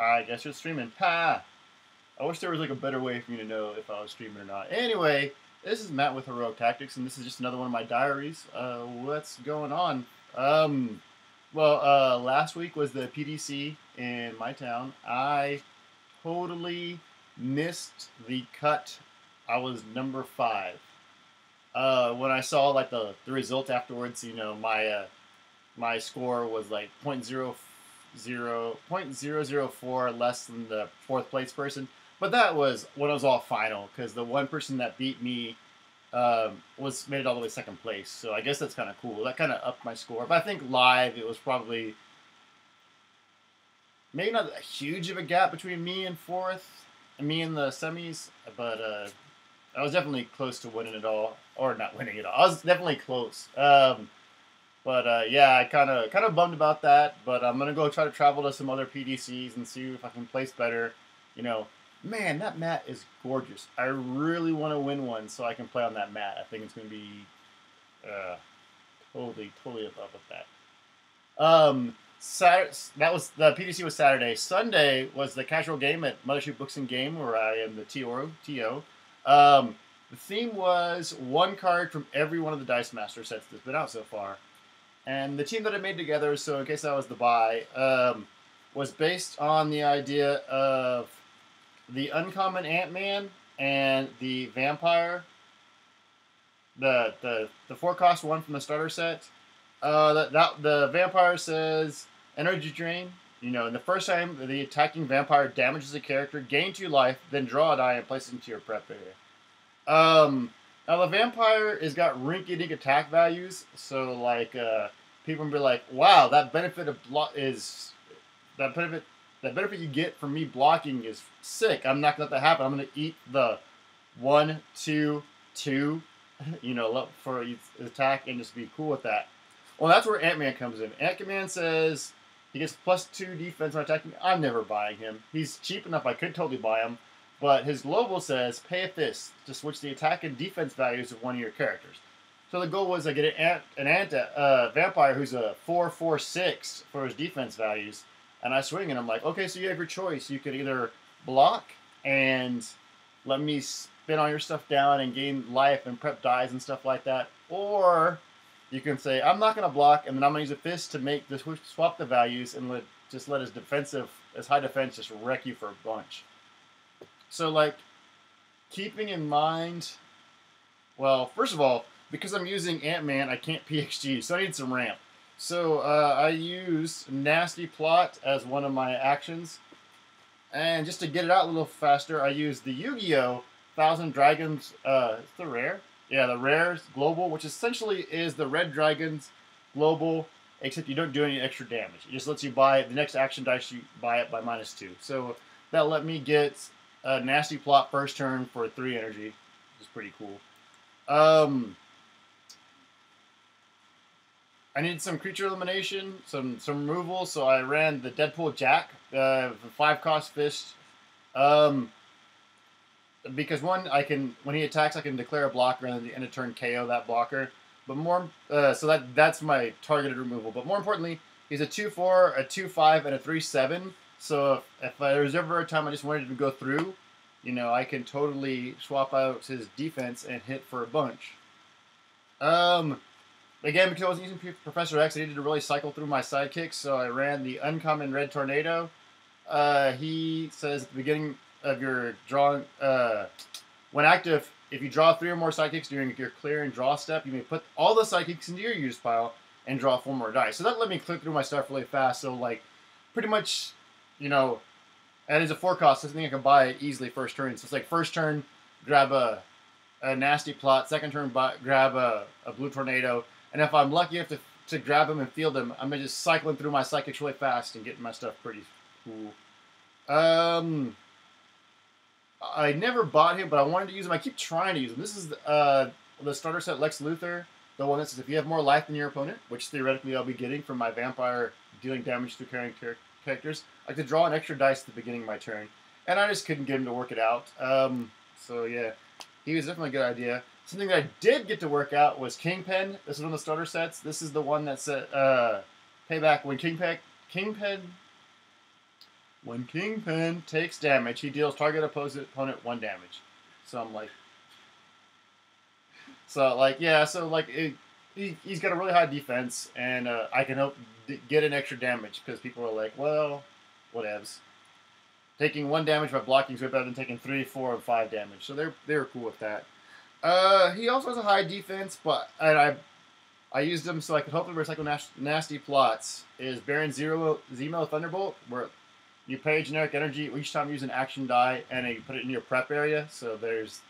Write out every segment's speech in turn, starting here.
I guess you're streaming. Ha! I wish there was like a better way for me to know if I was streaming or not. Anyway, this is Matt with Heroic Tactics, and this is just another one of my diaries. Uh, what's going on? Um, well, uh, last week was the PDC in my town. I totally missed the cut. I was number five. Uh, when I saw like the, the result afterwards, you know, my uh, my score was like 0.0, 0.004 less than the fourth place person. But that was when it was all final because the one person that beat me um, was made it all the way second place. So I guess that's kind of cool. That kind of upped my score. But I think live it was probably maybe not a huge of a gap between me and fourth, and me and the semis. But uh, I was definitely close to winning it all, or not winning it all. I was definitely close. Um, but uh, yeah, I kind of kind of bummed about that. But I'm gonna go try to travel to some other PDCs and see if I can place better. You know, man, that mat is gorgeous. I really want to win one so I can play on that mat. I think it's to be uh, totally, totally in love with that. Um, Saturday, that was the PDC was Saturday. Sunday was the casual game at Mothership Books and Game where I am the TO. TO. Um, the theme was one card from every one of the Dice Master sets that's been out so far. And the team that I made together, so in case that was the buy, um, was based on the idea of the uncommon Ant Man and the vampire. The the the four cost one from the starter set. Uh, that, that the vampire says energy drain. You know, and the first time the attacking vampire damages a character, gain two life, then draw a die and place it into your prep area. Um, now the vampire has got rinky-dink attack values, so like uh, people will be like, "Wow, that benefit of block is that benefit the benefit you get from me blocking is sick. I'm not gonna let that happen. I'm gonna eat the one, two, two, you know, for attack and just be cool with that. Well, that's where Ant Man comes in. Ant Man says he gets plus two defense when attacking. I'm never buying him. He's cheap enough. I could totally buy him, but his global says pay a fist to switch the attack and defense values of one of your characters. So the goal was I get an ant, an ant uh, vampire who's a four four six for his defense values and I swing, and I'm like, okay, so you have your choice. You could either block and let me spin all your stuff down and gain life and prep dies and stuff like that, or you can say, I'm not going to block, and then I'm going to use a fist to make this swap the values and let just let his defensive, his high defense, just wreck you for a bunch. So like, keeping in mind, well, first of all, because I'm using Ant Man, I can't PXG, so I need some ramp. So uh, I use Nasty Plot as one of my actions. And just to get it out a little faster, I use the Yu-Gi-Oh! Thousand Dragons, uh, it's the rare? Yeah, the rare global, which essentially is the Red Dragons global, except you don't do any extra damage. It just lets you buy it, the next action dice you buy it by minus two. So that let me get a Nasty Plot first turn for three energy, is pretty cool. Um, I needed some creature elimination, some some removal, so I ran the Deadpool Jack, uh, five cost fist. Um, because one, I can when he attacks, I can declare a blocker and at the end of turn KO that blocker. But more, uh, so that that's my targeted removal. But more importantly, he's a two four, a two five, and a three seven. So if, if there was ever a time I just wanted to go through, you know, I can totally swap out his defense and hit for a bunch. Um, Again, because I wasn't using Professor X, I needed to really cycle through my sidekicks, so I ran the Uncommon Red Tornado. Uh, he says at the beginning of your drawing, uh, when active, if you draw three or more sidekicks during your clear and draw step, you may put all the sidekicks into your use pile and draw four more dice. So that let me click through my stuff really fast. So like, pretty much, you know, and as a four cost, I think I can buy it easily first turn. So it's like first turn, grab a, a nasty plot. Second turn, buy, grab a, a blue tornado. And if I'm lucky enough to, to grab them and field them, I'm just cycling through my sidekicks really fast and getting my stuff pretty cool. Um, I never bought him, but I wanted to use him. I keep trying to use him. This is uh, the starter set Lex Luthor, the one that says if you have more life than your opponent, which theoretically I'll be getting from my vampire dealing damage to carrying characters, I could draw an extra dice at the beginning of my turn. And I just couldn't get him to work it out. Um, so yeah, he was definitely a good idea. Something that I did get to work out was Kingpin. This is one of the starter sets. This is the one that's uh, payback when Kingpin Kingpin when Kingpin takes damage, he deals target opponent one damage. So I'm like, so like yeah, so like it, he he's got a really high defense, and uh, I can help d- get an extra damage because people are like, well, whatevs. Taking one damage by blocking is way better than taking three, four, and five damage. So they're they're cool with that. Uh, he also has a high defense, but and I I used him so I could hopefully recycle nas- nasty plots. Is Baron Zero Zemo Thunderbolt, where you pay generic energy each time you use an action die, and you put it in your prep area. So there's,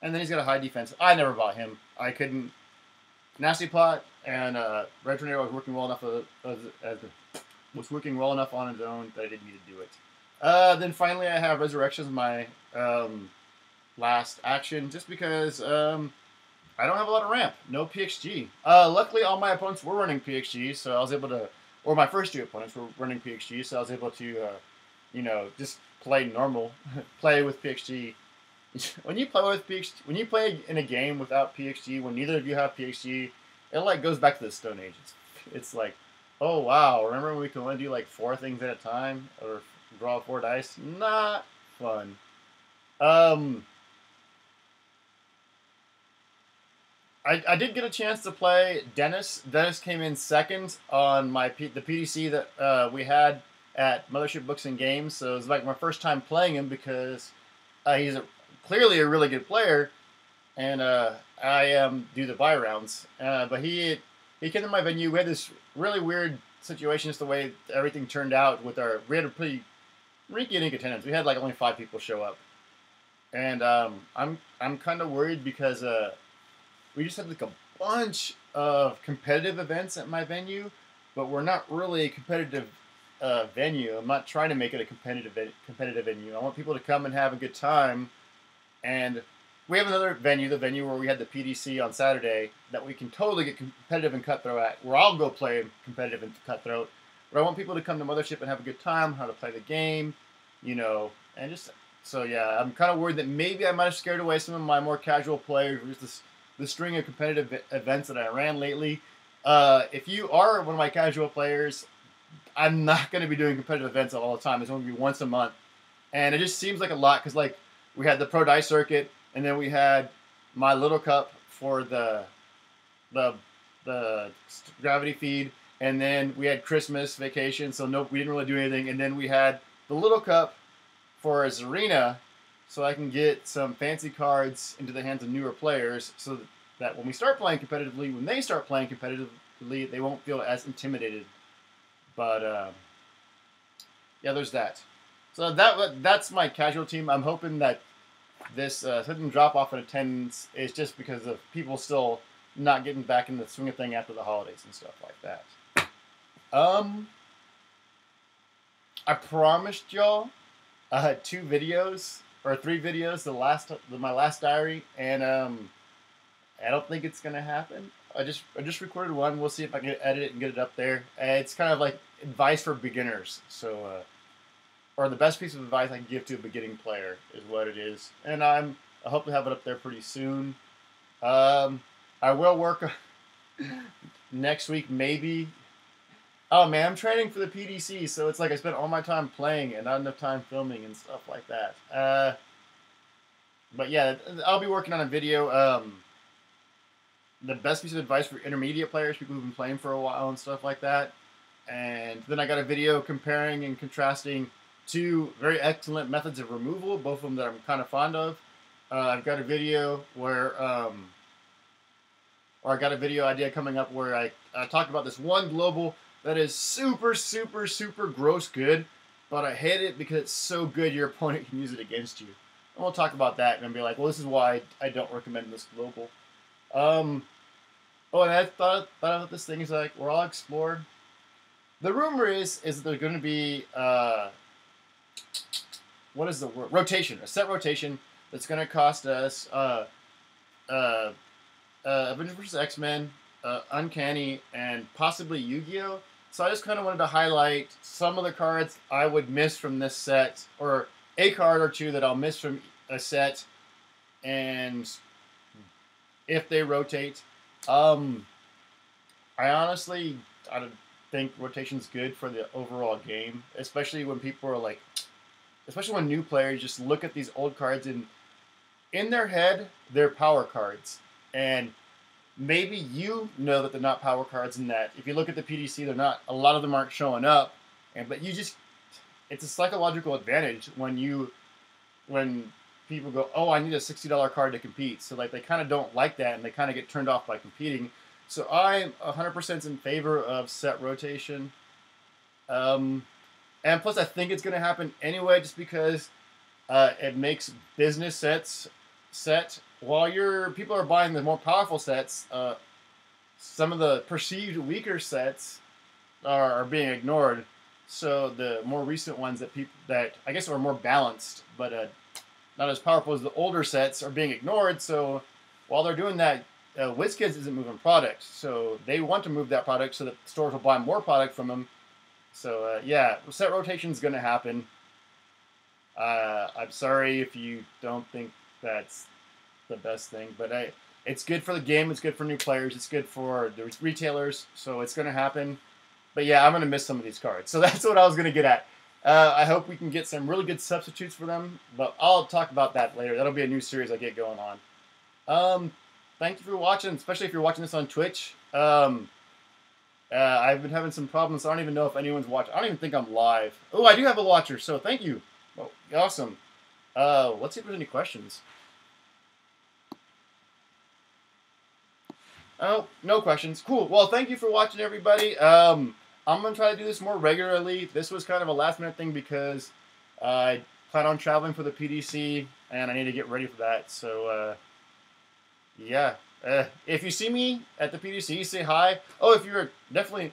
and then he's got a high defense. I never bought him. I couldn't. Nasty plot and uh, Red Tornado was working well enough as, as, as was working well enough on its own that I didn't need to do it. Uh, then finally, I have Resurrections, my um, last action, just because um, I don't have a lot of ramp, no PXG. Uh, luckily, all my opponents were running PXG, so I was able to, or my first two opponents were running PXG, so I was able to, uh, you know, just play normal, play with PXG. when you play with PXG, when you play in a game without PXG, when neither of you have PXG, it like goes back to the Stone Age. It's, it's like, oh wow, remember when we could only do like four things at a time, or draw four dice. Not fun. Um, I, I did get a chance to play Dennis. Dennis came in second on my P, the PDC that uh, we had at Mothership Books and Games. So it was like my first time playing him because uh, he's a, clearly a really good player, and uh, I um, do the buy rounds. Uh, but he he came to my venue. We had this really weird situation, just the way everything turned out with our. We had a pretty rinky dink attendance. We had like only five people show up, and um, I'm I'm kind of worried because uh, we just had like a bunch of competitive events at my venue, but we're not really a competitive uh, venue. I'm not trying to make it a competitive competitive venue. I want people to come and have a good time, and we have another venue, the venue where we had the PDC on Saturday, that we can totally get competitive and cutthroat at. Where I'll go play competitive and cutthroat, but I want people to come to Mothership and have a good time, how to play the game, you know, and just so yeah. I'm kind of worried that maybe I might have scared away some of my more casual players. Just this the string of competitive events that I ran lately. Uh, if you are one of my casual players, I'm not going to be doing competitive events all the time. It's only going to be once a month, and it just seems like a lot because like we had the Pro Dice Circuit, and then we had my Little Cup for the the the gravity feed, and then we had Christmas vacation, so nope, we didn't really do anything, and then we had the Little Cup for a Zarina, so I can get some fancy cards into the hands of newer players, so that when we start playing competitively, when they start playing competitively, they won't feel as intimidated. But uh, yeah, there's that. So that that's my casual team. I'm hoping that this uh, sudden drop off in attendance is just because of people still not getting back in the swing of thing after the holidays and stuff like that. Um, I promised y'all uh, two videos or three videos. The last, the, my last diary, and um, I don't think it's gonna happen. I just I just recorded one. We'll see if I can edit it and get it up there. Uh, it's kind of like advice for beginners. So, uh, or the best piece of advice I can give to a beginning player is what it is. And I'm I hope to have it up there pretty soon. Um, I will work next week maybe Oh man, I'm training for the PDC, so it's like I spent all my time playing and not enough time filming and stuff like that. Uh, but yeah, I'll be working on a video. Um, the best piece of advice for intermediate players, people who've been playing for a while and stuff like that. And then I got a video comparing and contrasting two very excellent methods of removal, both of them that I'm kind of fond of. Uh, I've got a video where, um, or I got a video idea coming up where I, I talked about this one global that is super, super, super gross good, but I hate it because it's so good your opponent can use it against you. And we'll talk about that and be like, well, this is why I don't recommend this global. Um, oh, and I thought, thought about this thing is like, we're all explored. The rumor is, is that they're going to be, uh, what is the word? Rotation, a set rotation that's going to cost us, uh, uh, uh, Avengers vs. X-Men, uh, Uncanny, and possibly Yu-Gi-Oh! So I just kind of wanted to highlight some of the cards I would miss from this set, or a card or two that I'll miss from a set, and if they rotate. Um, I honestly, I, don't think rotation's good for the overall game, especially when people are like, especially when new players just look at these old cards and in their head they're power cards, and maybe you know that they're not power cards and that if you look at the PDC, they're not. A lot of them aren't showing up, and but you just it's a psychological advantage when you when people go, oh, I need a sixty dollar card to compete. So like they kind of don't like that, and they kind of get turned off by competing. So I'm hundred percent in favor of set rotation. Um, and plus, I think it's going to happen anyway, just because uh, it makes business sets set while your people are buying the more powerful sets. Uh, some of the perceived weaker sets are, are being ignored. So the more recent ones that people that I guess are more balanced, but uh, not as powerful as the older sets are being ignored. So while they're doing that, uh, WizKids isn't moving product. So they want to move that product so that stores will buy more product from them. So uh, yeah, set rotation is going to happen. Uh, I'm sorry if you don't think that's the best thing, but I, it's good for the game. It's good for new players. It's good for the retailers. So it's going to happen. But yeah, I'm going to miss some of these cards. So that's what I was going to get at. Uh, I hope we can get some really good substitutes for them, but I'll talk about that later. That'll be a new series I get going on. Um, thank you for watching, especially if you're watching this on Twitch. Um, uh, I've been having some problems. I don't even know if anyone's watching. I don't even think I'm live. Oh, I do have a watcher, so thank you. Oh, awesome. Uh, let's see if there's any questions. Oh, no questions. Cool. Well, thank you for watching, everybody. Um, I'm going to try to do this more regularly. This was kind of a last minute thing because I plan on traveling for the PDC and I need to get ready for that. So, uh, yeah. Uh, if you see me at the PDC, say hi. Oh, if you're definitely,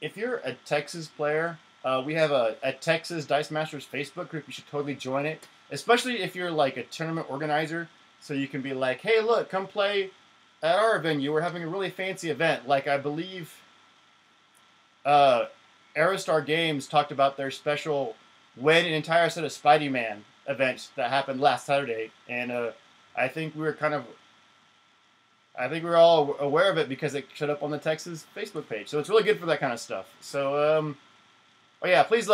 if you're a Texas player, uh, we have a, a Texas Dice Masters Facebook group. You should totally join it, especially if you're like a tournament organizer. So you can be like, hey, look, come play at our venue. We're having a really fancy event. Like I believe uh, Aerostar Games talked about their special win an entire set of Spidey Man events that happened last Saturday, and uh, I think we were kind of, I think we are all aware of it because it showed up on the Texas Facebook page. So it's really good for that kind of stuff. So, um, oh yeah, please.